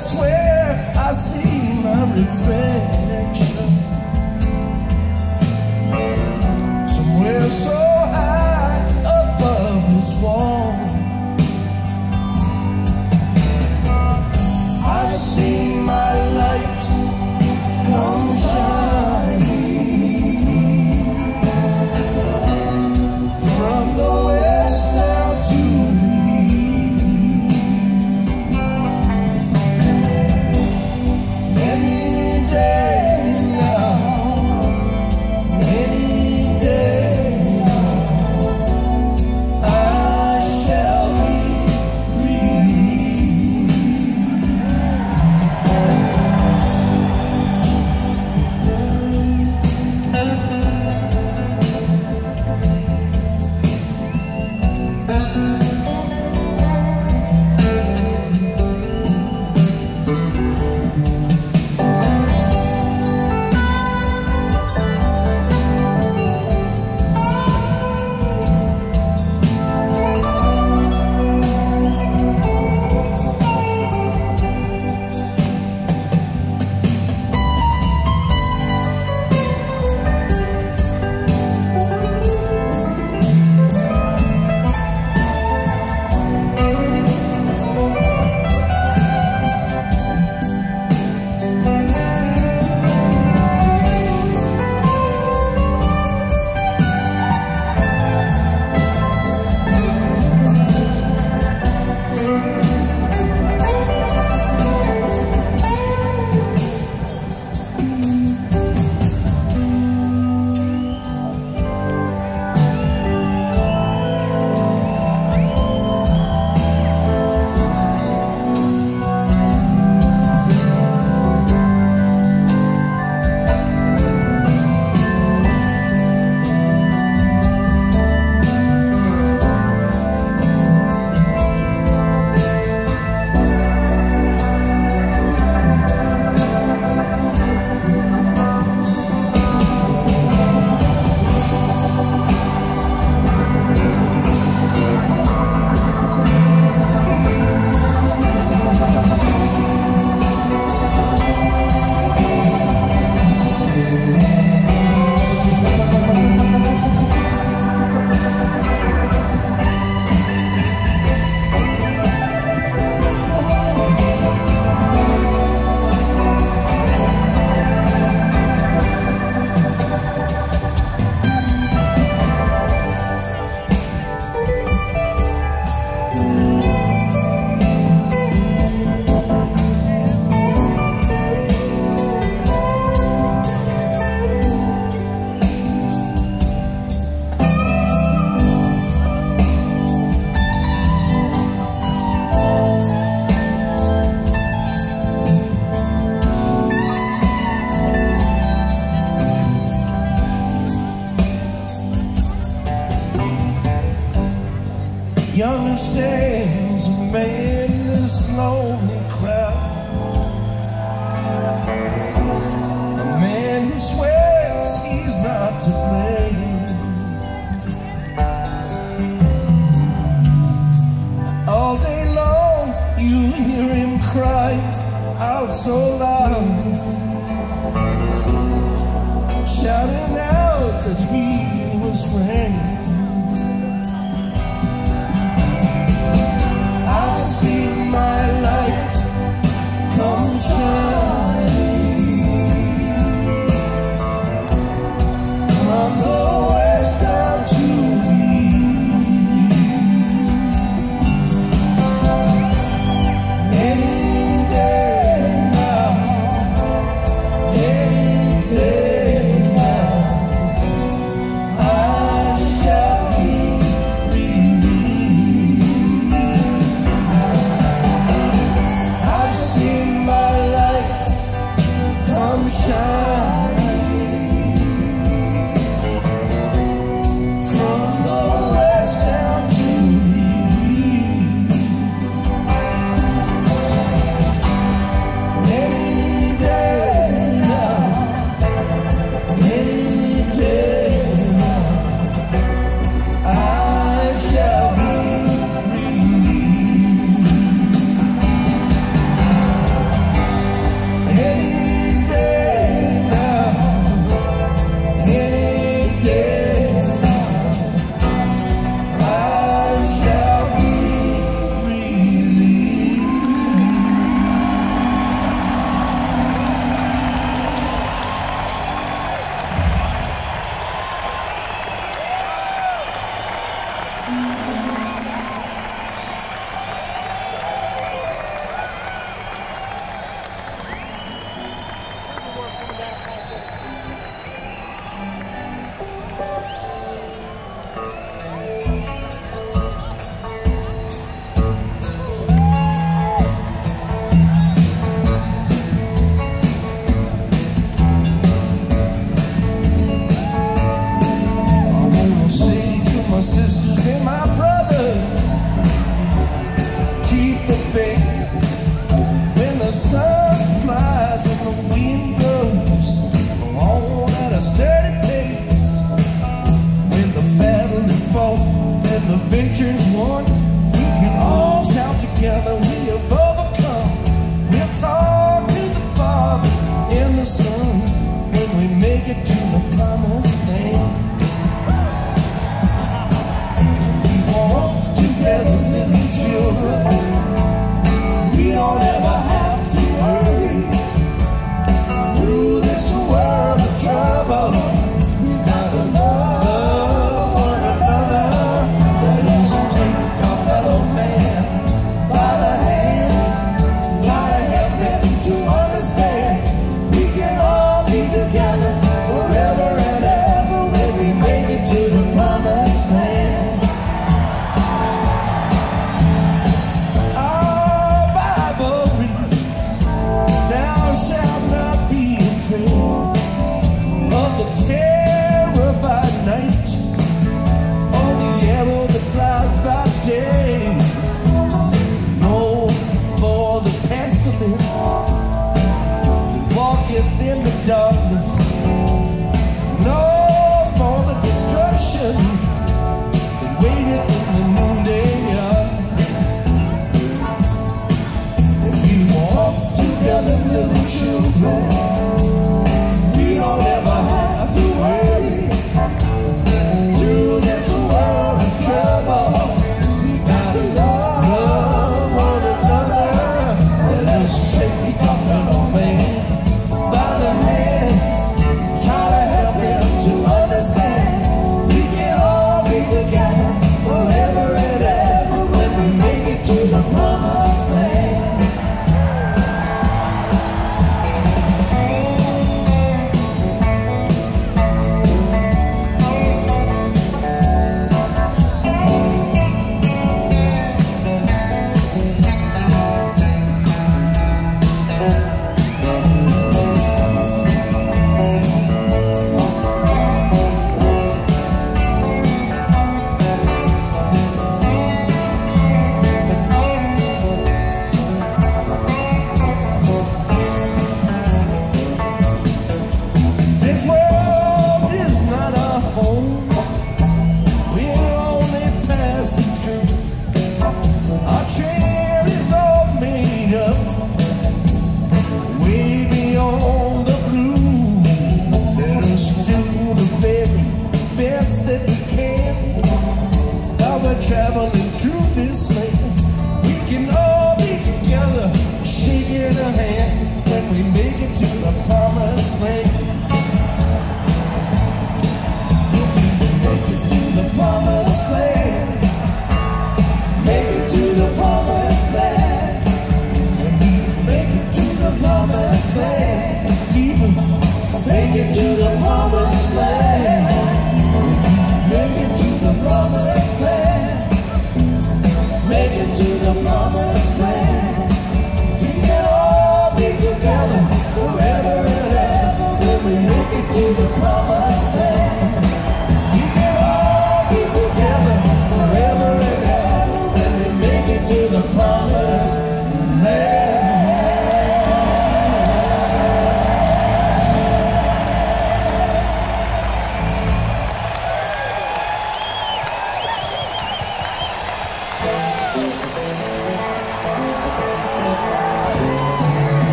Any day He understands a man in this lonely crowd. A man who swears he's not to blame. All day long you hear him cry out so loud Shouting out that he was friend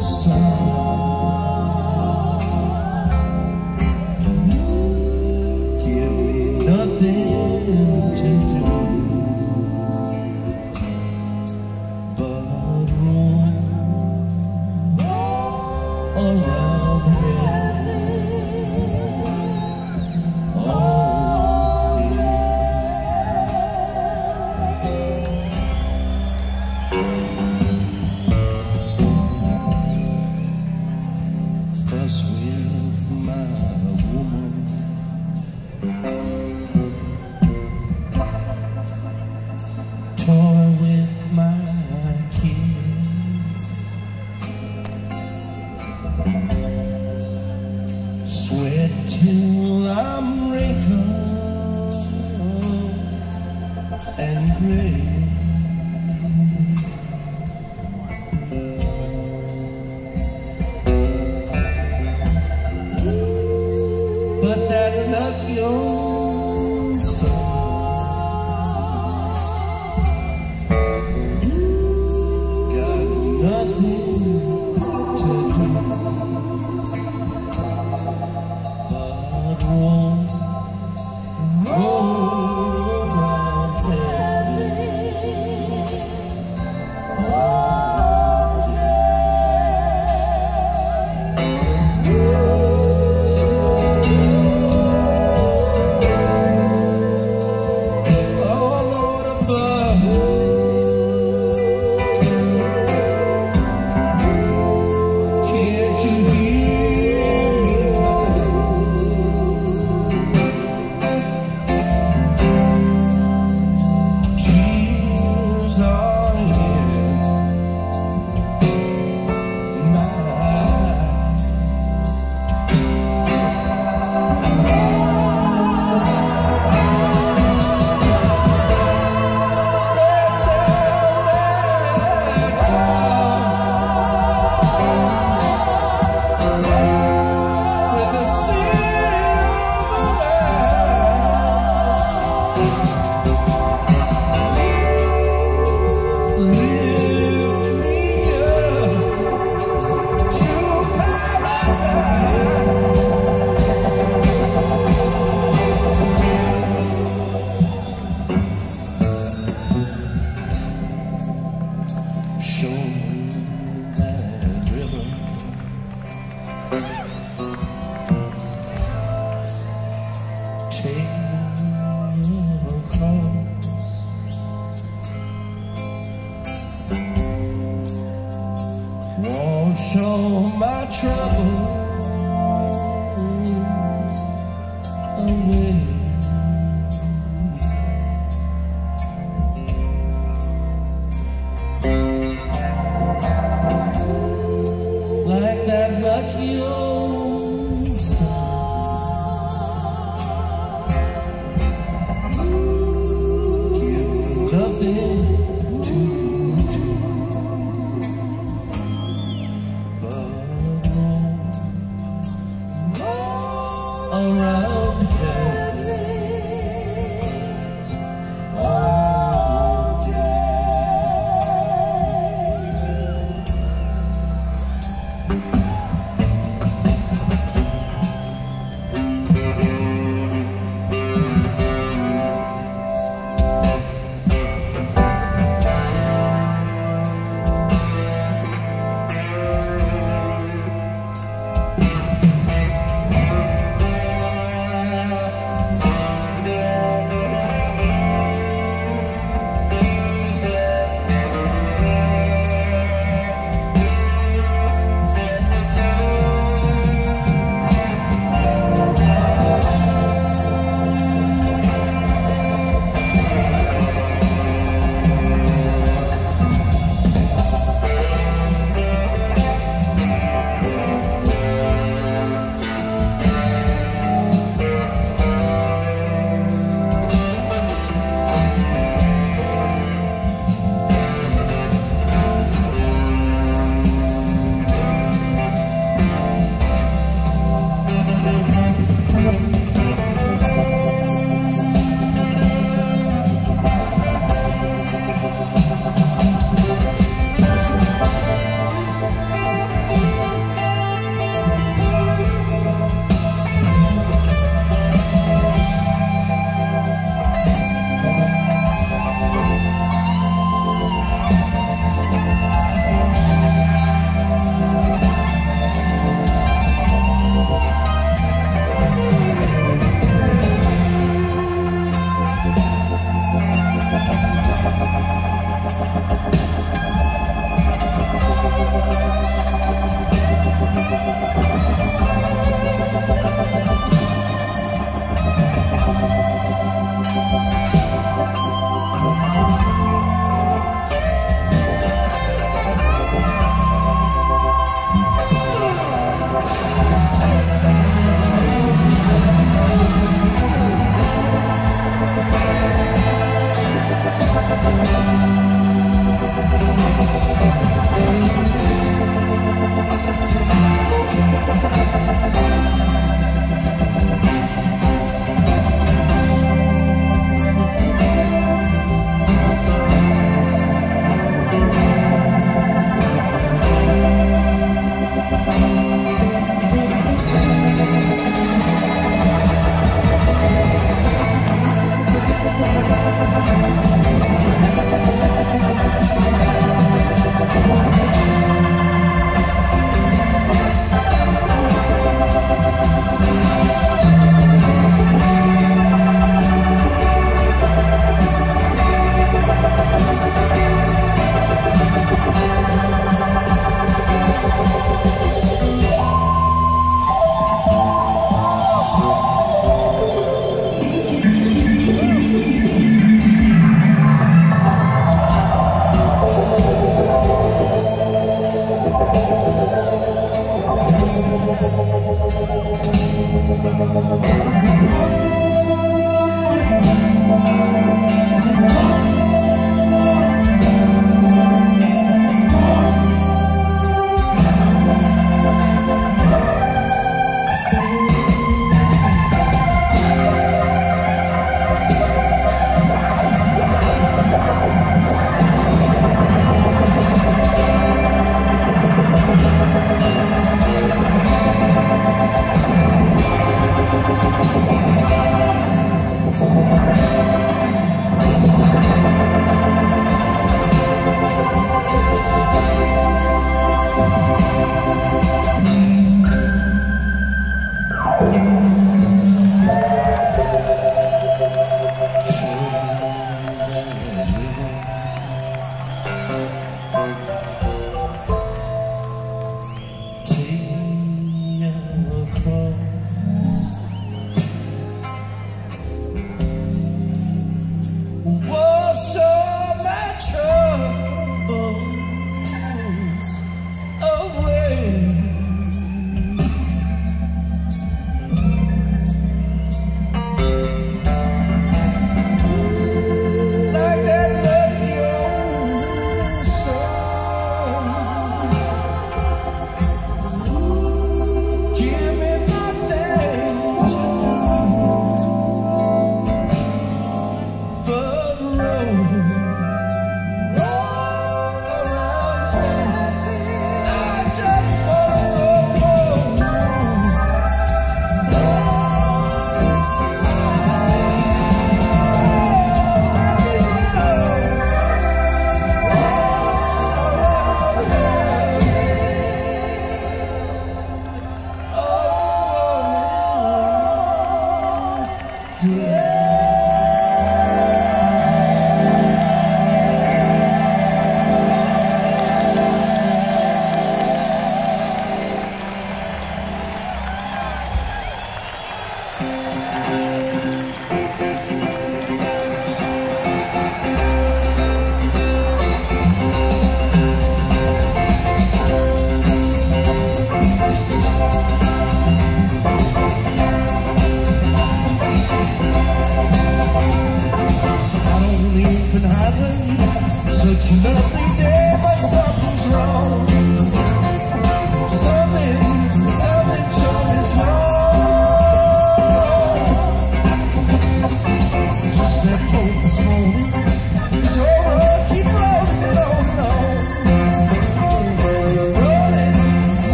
sun.